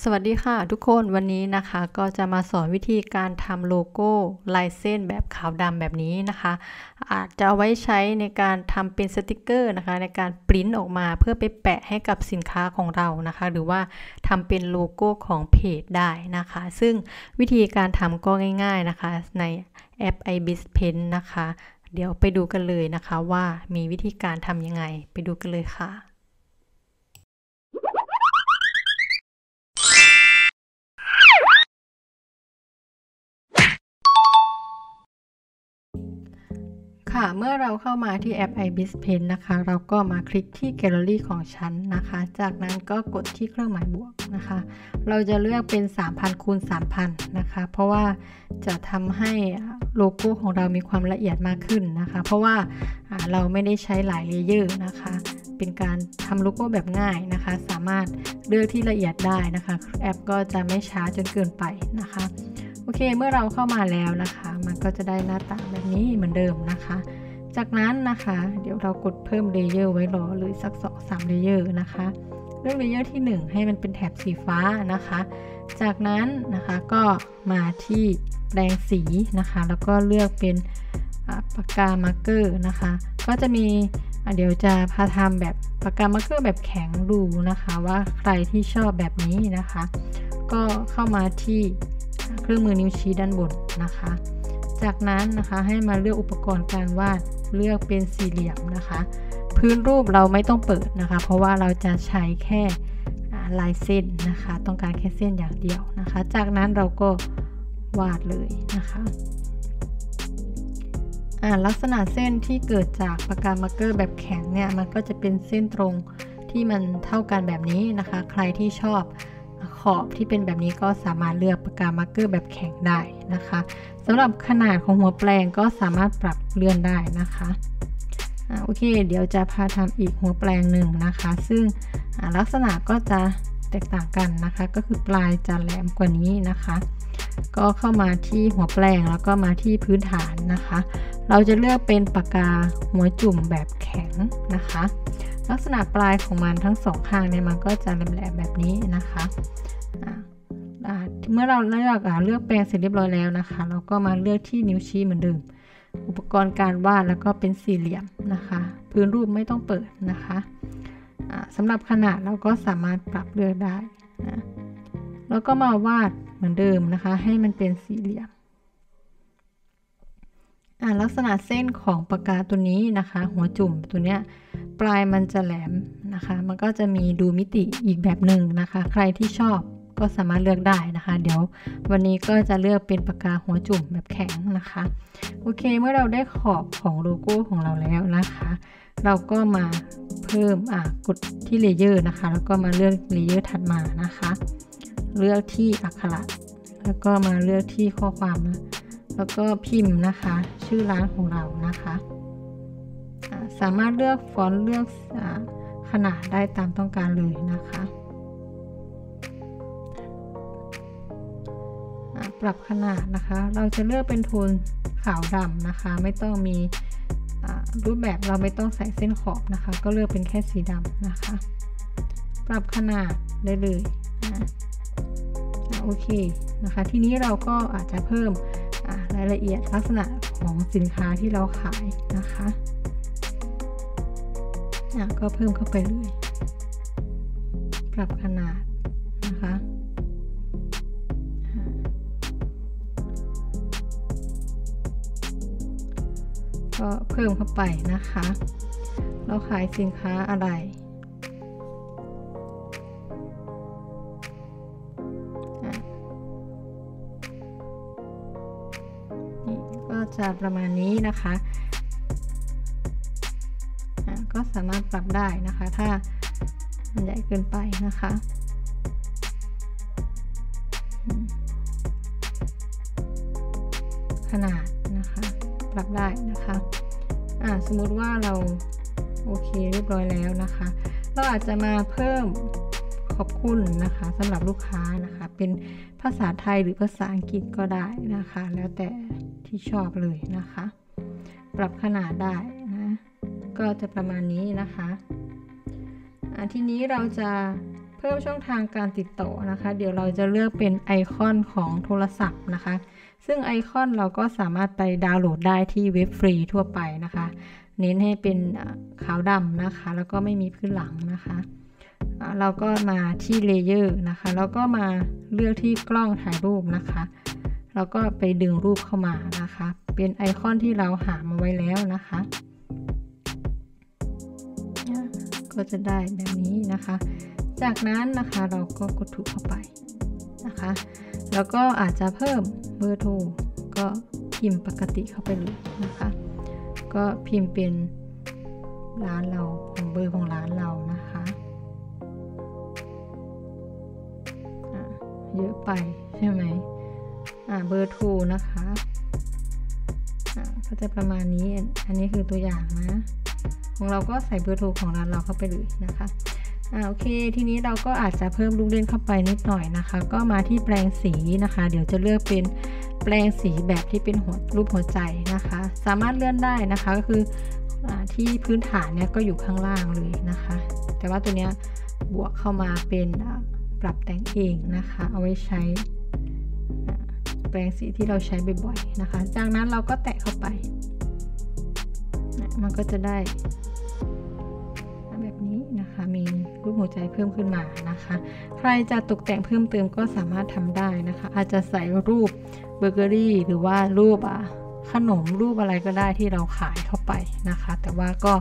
สวัสดีค่ะทุกคนวันนี้นะคะก็จะมาสอนวิธีการทำโลโก้ลายเส้นแบบขาวดำแบบนี้นะคะ อาจจะเอาไว้ใช้ในการทำเป็นสติกเกอร์นะคะ ในการปริ้นออกมาเพื่อไปแปะให้กับสินค้าของเรานะคะ หรือว่าทำเป็นโลโก้ของเพจได้นะคะ ซึ่งวิธีการทำก็ง่าย ๆนะคะ ในแอป ibis Paint นะคะ เดี๋ยวไปดูกันเลยนะคะว่ามีวิธีการทำยังไงไปดูกันเลยค่ะ ค่ะ เมื่อเราเข้ามาที่แอป ibis pen นะคะ เราก็มาคลิกที่แกลเลอรี่ของฉันนะคะ จากนั้นก็กดที่เครื่องหมายบวกนะคะ เราจะเลือกเป็น 3,000คูณ3,000นะคะ เพราะว่าจะทำให้โลโก้ของเรามีความละเอียดมากขึ้นนะคะ เพราะว่าเราไม่ได้ใช้หลาย layer นะคะ เป็นการทำโลโก้แบบง่ายนะคะ สามารถเลือกที่ละเอียดได้นะคะ แอปก็จะไม่ช้าจนเกินไปนะคะโอเค เมื่อเราเข้ามาแล้วนะคะ มันก็จะได้หน้าตาแบบนี้เหมือนเดิมนะคะ จากนั้นนะคะ เดี๋ยวเรากดเพิ่ม layer ไว้รอเลยสักสองสาม layer นะคะเลือก layer ที่ 1 ให้มันเป็นแถบสีฟ้านะคะ จากนั้นนะคะก็มาที่แปรงสีนะคะ แล้วก็เลือกเป็นปากกา marker นะคะ ก็จะมีเดี๋ยวจะพาทำแบบปากกา marker แบบแข็งดูนะคะ ว่าใครที่ชอบแบบนี้นะคะ ก็เข้ามาที่เครื่องมือนิ้วชี้ด้านบนนะคะ จากนั้นนะคะให้มาเลือกอุปกรณ์การวาด เลือกเป็นสี่เหลี่ยมนะคะ พื้นรูปเราไม่ต้องเปิดนะคะ เพราะว่าเราจะใช้แค่ลายเส้นนะคะ ต้องการแค่เส้นอย่างเดียวนะคะ จากนั้นเราก็วาดเลยนะคะลักษณะเส้นที่เกิดจากปากกา marker แบบแข็งเนี่ยมันก็จะเป็นเส้นตรงที่มันเท่ากันแบบนี้นะคะ ใครที่ชอบ ขอบที่เป็นแบบนี้ก็สามารถเลือกปากกา marker แบบแข็งได้นะคะสำหรับขนาดของหัวแปรงก็สามารถปรับเลื่อนได้นะคะโอเค เดี๋ยวจะพาทำอีกหัวแปลงหนึ่งนะคะ ซึ่งลักษณะก็จะแตกต่างกันนะคะ ก็คือปลายจะแหลมกว่านี้นะคะ ก็เข้ามาที่หัวแปลงแล้วก็มาที่พื้นฐานนะคะ เราจะเลือกเป็นปากกาหัวจุ่มแบบแข็งนะคะ ลักษณะปลายของมันทั้งสองข้างเนี่ยมันก็จะแหลมๆแบบนี้นะคะ เมื่อเราเลือกเลือกแปรงเสร็จเรียบร้อยแล้วนะคะ เราก็มาเลือกที่นิ้วชี้เหมือนเดิม อุปกรณ์การวาดแล้วก็เป็นสี่เหลี่ยมนะคะ พื้นรูปไม่ต้องเปิดนะคะสำหรับขนาดเราก็สามารถปรับเลือกได้นะแล้วก็มาวาดเหมือนเดิมนะคะ ให้มันเป็นสี่เหลี่ยมลักษณะเส้นของปากกาตัวนี้นะคะ หัวจุ่มตัวเนี้ยปลายมันจะแหลมนะคะ มันก็จะมีดูมิติอีกแบบหนึ่งนะคะ ใครที่ชอบ ก็สามารถเลือกได้นะคะ เดี๋ยววันนี้ก็จะเลือกเป็นปากกาหัวจุ่มแบบแข็งนะคะ โอเคเมื่อเราได้ขอบของโลโก้ของเราแล้วนะคะ เราก็มาเพิ่มอ่ากดที่ layer นะคะ แล้วก็มาเลือก layer ถัดมานะคะ เลือกที่อักขระแล้วก็มาเลือกที่ข้อความนะแล้วก็พิมพ์นะคะ ชื่อร้านของเรานะคะสามารถเลือกฟอนต์เลือกขนาดได้ตามต้องการเลยนะคะ ปรับขนาดนะคะ เราจะเลือกเป็นโทนขาวดำนะคะ ไม่ต้องมีรูปแบบเราไม่ต้องใส่เส้นขอบนะคะ ก็เลือกเป็นแค่สีดำนะคะ ปรับขนาดได้เลยนะโอเคนะคะ ทีนี้เราก็อาจจะเพิ่มรายละเอียดลักษณะของสินค้าที่เราขายนะคะก็เพิ่มเข้าไปเลย ปรับขนาดนะคะ ก็เพิ่มเข้าไปนะคะ เราขายสินค้าอะไร นี่ก็จะประมาณนี้นะคะก็สามารถปรับได้นะคะ ถ้าใหญ่เกินไปนะคะ ขนาดนะคะ รับได้นะคะอ่าสมมุติว่าเราโอเคเรียบร้อยแล้วนะคะ เราอาจจะมาเพิ่มขอบคุณนะคะสำหรับลูกค้านะคะ เป็นภาษาไทยหรือภาษาอังกฤษก็ได้นะคะ แล้วแต่ที่ชอบเลยนะคะ ปรับขนาดได้นะก็จะประมาณนี้นะคะทีนี้เราจะเพิ่มช่องทางการติดต่อนะคะ เดี๋ยวเราจะเลือกเป็นไอคอนของโทรศัพท์นะคะ ซึ่งไอคอนเราก็สามารถไปดาวน์โหลดได้ที่เว็บฟรีทั่วไปนะคะ เน้นให้เป็นขาวดำนะคะ แล้วก็ไม่มีพื้นหลังนะคะเราก็มาที่ layer นะคะ แล้วก็มาเลือกที่กล้องถ่ายรูปนะคะ แล้วก็ไปดึงรูปเข้ามานะคะ เป็นไอคอนที่เราหามาไว้แล้วนะคะ ก็จะได้แบบนี้นะคะ จากนั้นนะคะเราก็กดถูกเข้าไป นะคะ แล้วก็อาจจะเพิ่มเบอร์โทรก็พิมพ์ปกติเข้าไปเลยนะคะ ก็พิมพ์เป็นร้านเราเบอร์ของร้านเรานะคะเยอะไปใช่ไหมเบอร์โทรนะคะก็จะประมาณนี้ อันนี้คือตัวอย่างนะ ของเราก็ใส่เบอร์โทรของร้านเราเข้าไปเลยนะคะ อ่าโอเค ทีนี้เราก็อาจจะเพิ่มลูกเล่นเข้าไปนิดหน่อยนะคะ ก็มาที่แปลงสีนะคะ เดี๋ยวจะเลือกเป็นแปลงสีแบบที่เป็นหัวรูปหัวใจนะคะ สามารถเลื่อนได้นะคะก็คืออที่พื้นฐานเนี่ยก็อยู่ข้างล่างเลยนะคะ แต่ว่าตัวเนี้ยบวกเข้ามาเป็นปรับแต่งเองนะคะ เอาไว้ใช้ แปลงสีที่เราใช้บ่อยๆนะคะ จากนั้นเราก็แตะเข้าไป มันก็จะได้ รูปหัวใจเพิ่มขึ้นมานะคะ ใครจะตกแต่งเพิ่มเติมก็สามารถทำได้นะคะ อาจจะใส่รูปเบเกอรี่ หรือว่ารูปขนมรูปอะไรก็ได้ที่เราขายเข้าไปนะคะ แต่ว่าก็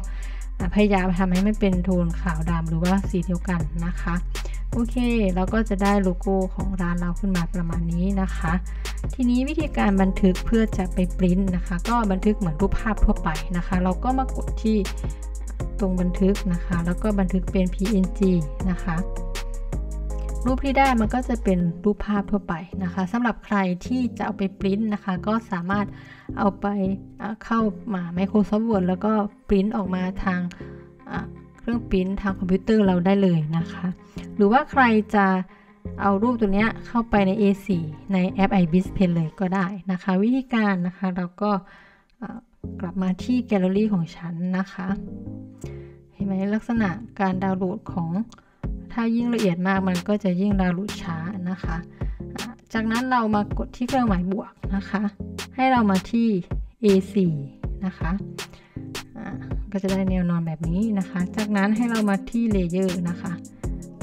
พยายามทำให้ไม่เป็นโทนขาวดำหรือว่าสีเดียวกันนะคะ โอเคเราก็จะได้โลโก้ของร้านเราขึ้นมาประมาณนี้นะคะ ทีนี้วิธีการบันทึกเพื่อจะไปปริ้นนะคะ ก็บันทึกเหมือนรูปภาพทั่วไปนะคะ เราก็มากดที่ ตรงบันทึกนะคะ แล้วก็บันทึกเป็น PNG นะคะ รูปที่ได้มันก็จะเป็นรูปภาพทั่วไปนะคะสำหรับใครที่จะเอาไปปริ้นนะคะ ก็สามารถเอาไปเข้ามา Microsoft Word แล้วก็ปริ้นออกมาทางเครื่องปริ้นทางคอมพิวเตอร์เราได้เลยนะคะ หรือว่าใครจะเอารูปตัวนี้เข้าไปใน A4 ในแอป ibis Paint เลยก็ได้นะคะ วิธีการนะคะเราก็กลับมาที่แกลเลอรี่ของฉันนะคะ ไหมลักษณะการดาวน์โหลดของถ้ายิ่งละเอียดมากมันก็จะยิ่งดาวน์โหลดช้านะคะ จากนั้นเรามากดที่เครื่องหมายบวกนะคะ ให้เรามาที่ A4 นะคะก็จะได้แนวนอนแบบนี้นะคะ จากนั้นให้เรามาที่เลเยอร์นะคะ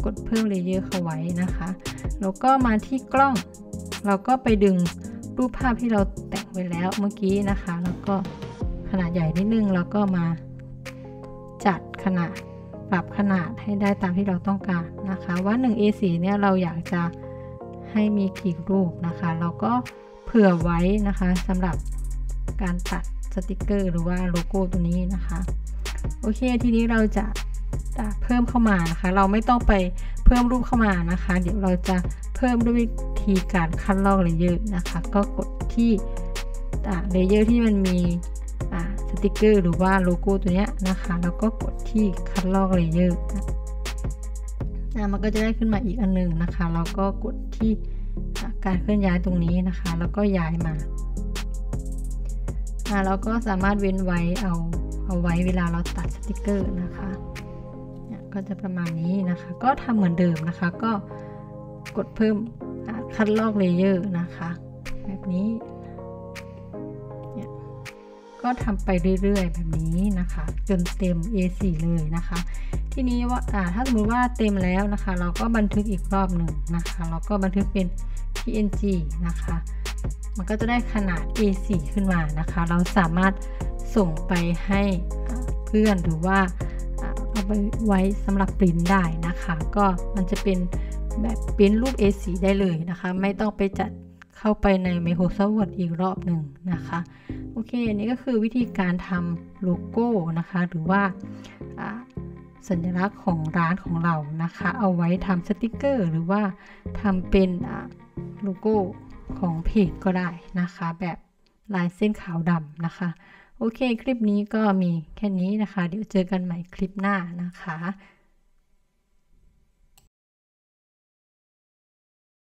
กดเพิ่มเลเยอร์เข้าไว้นะคะ แล้วก็มาที่กล้อง เราก็ไปดึงรูปภาพที่เราแต่งไว้แล้วเมื่อกี้นะคะ แล้วก็ขนาดใหญ่นิดนึงแล้วก็มา นาด ปรับขนาดให้ได้ตามที่เราต้องการนะคะ ว่า 1 A4 เนี่ยเราอยากจะให้มีกี่รูปนะคะ เราก็เผื่อไว้นะคะสำหรับการตัดสติกเกอร์หรือว่าโลโก้ตัวนี้นะคะ โอเคทีนี้เราจะเพิ่มเข้ามานะคะ เราไม่ต้องไปเพิ่มรูปเข้ามานะคะ เดี๋ยวเราจะเพิ่มด้วยวิธีการคัดลอก layer นะคะ ก็กดที่ layer ที่มันมี สติกเกอร์หรือว่าโลโก้ตัวนี้นะคะ แล้วก็กดที่คัดลอก layer นะมันก็จะได้ขึ้นมาอีกอันนึงนะคะ แล้วก็กดที่การเคลื่อนย้ายตรงนี้นะคะ แล้วก็ย้ายมาอ่าเราก็สามารถเว้นไว้เอาเอาไว้เวลาเราตัดสติกเกอร์นะคะเนี่ยก็จะประมาณนี้นะคะ ก็ทำเหมือนเดิมนะคะ ก็กดเพิ่มคัดลอก layer นะคะ แบบนี้ ก็ทำไปเรื่อยๆ แบบนี้นะคะ จนเต็ม A4 เลยนะคะ ทีนี้ว่าถ้าสมมติว่าเต็มแล้วนะคะ เราก็บันทึกอีกรอบหนึ่งนะคะเราก็บันทึกเป็น PNG นะคะ มันก็จะได้ขนาด A4 ขึ้นมานะคะ เราสามารถส่งไปให้เพื่อนหรือว่าเอาไปไว้สำหรับปริ้นได้นะคะ ก็มันจะเป็นแบบปริ้นรูป A4 ได้เลยนะคะ ไม่ต้องไปจัดเข้าไปใน Microsoft Word อีกรอบหนึ่งนะคะ อเคอันนี้ก็คือวิธีการทำโลโก้นะคะ หรือว่าสัญลักษณ์ของร้านของเรานะคะ เอาไว้ทำสติกเกอร์ หรือว่าทำเป็นโลโก้ของเพจก็ได้นะคะ แบบลายเส้นขาวดำนะคะ โอเค คลิปนี้ก็มีแค่นี้นะคะ เดี๋ยวเจอกันใหม่คลิปหน้านะคะ